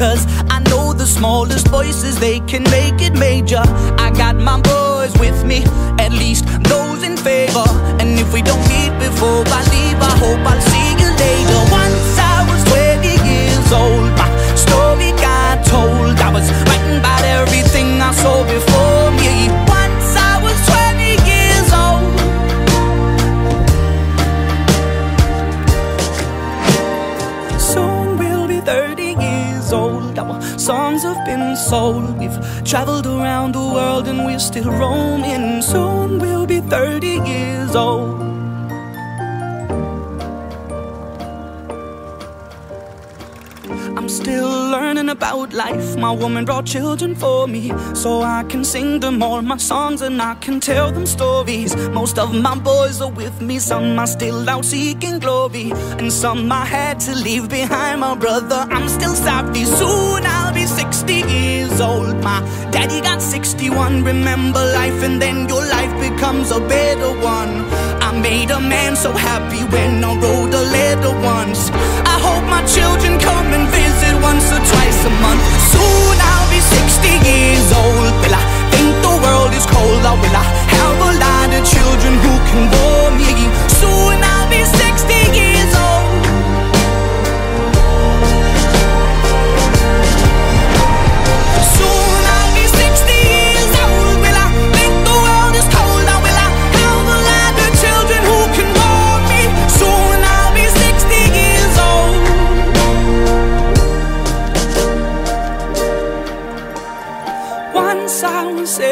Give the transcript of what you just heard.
Cause I know the smallest voices, they can make it major. I got my boys with me, at least those in favor. And if we don't meet before I leave, I hope I'll see years old. Our songs have been sold. We've traveled around the world and we're still roaming. Soon we'll be 30 years old. Still learning about life. My woman brought children for me, so I can sing them all my songs and I can tell them stories. Most of my boys are with me, some are still out seeking glory, and some I had to leave behind. My brother, I'm still sorry. Soon I'll be 60 years old. My daddy got 61. Remember life, and then your life becomes a better one. I made a man so happy when I wrote a letter once.